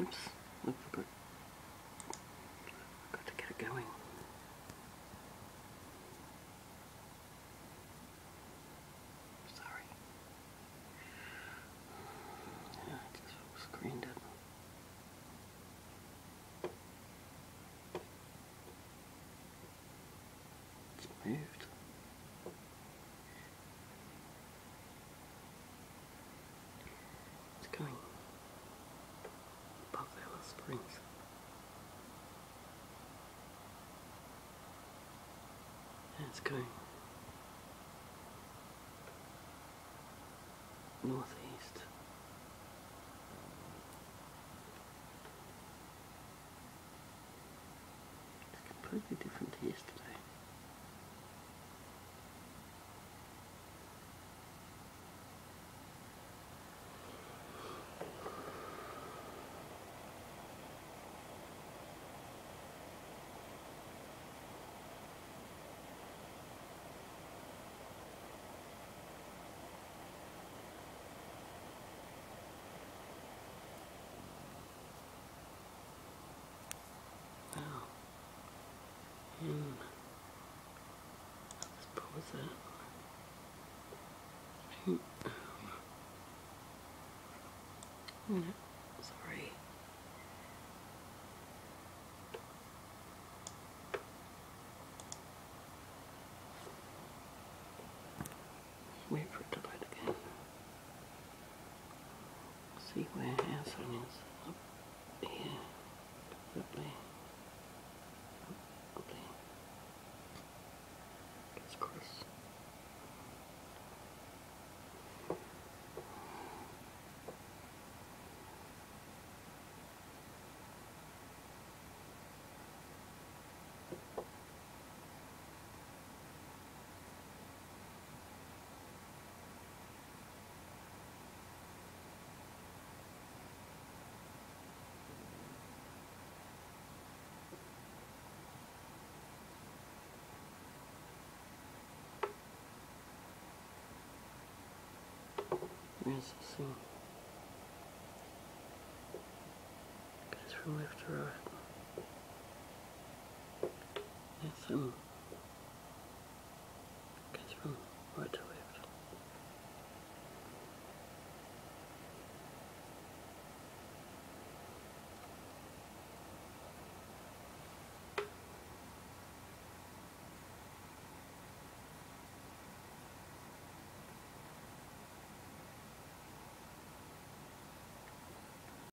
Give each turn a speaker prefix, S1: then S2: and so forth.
S1: Oops, I forgot. Got to get it going. Sorry. Yeah, I just screened it. It's moved. It's going above Springs. It's going northeast. It's completely different to yesterday. Let's that. Hmm. No, sorry. Wait for it to load again. See where our sun is. Gets cross. Sun? Goes from left to right. Yes, um, goes from right to